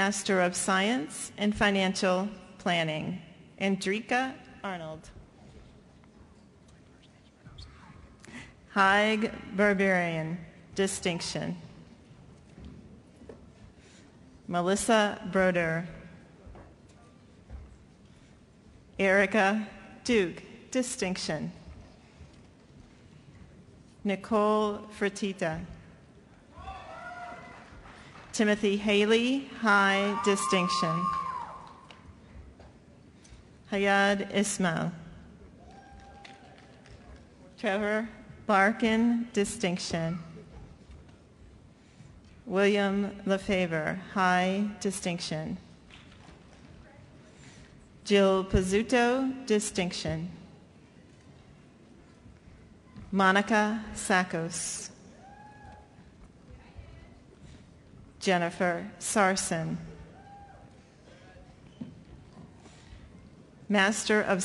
Master of Science in Financial Planning, Andrika Arnold. Haig Barberian, distinction. Melissa Broder. Erica Duke, distinction. Nicole Fertita. Timothy Haley, high distinction. Hayad Ismail. Trevor Larkin, distinction. William Lefevre, high distinction. Jill Pizzuto, distinction. Monica Sakos. Jennifer Sarson. Master of